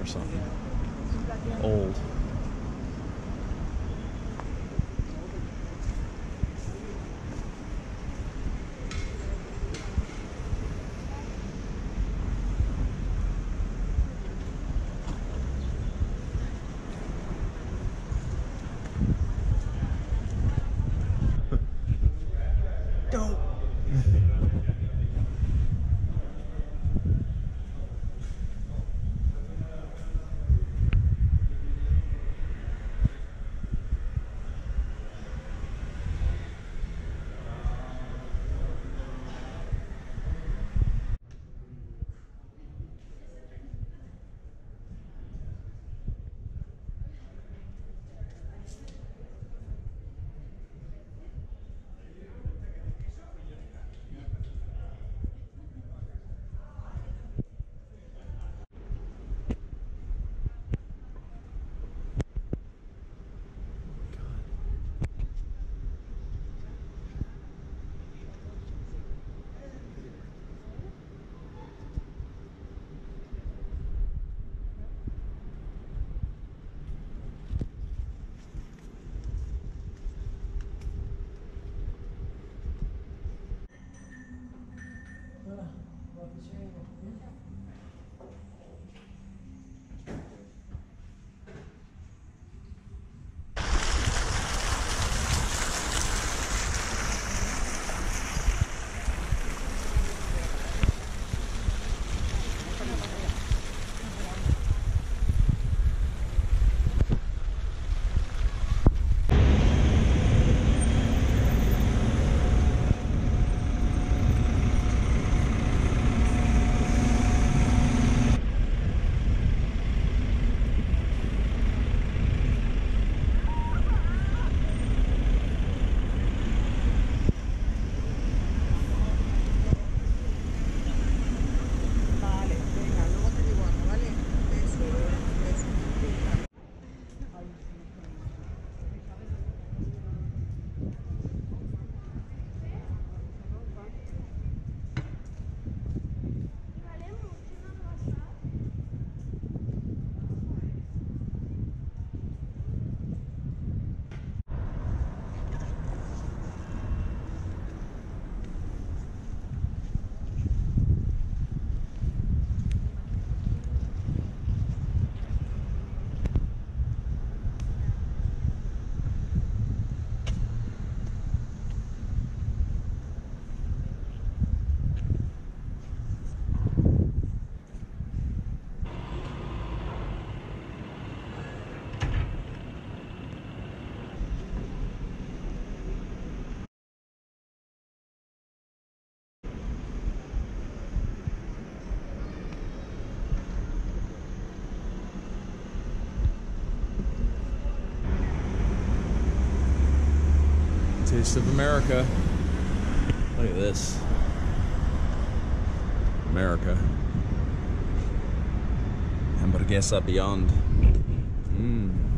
or something. Old. 잠시만요. Of America. Look at this. America. Hamburguesa beyond. Mmm.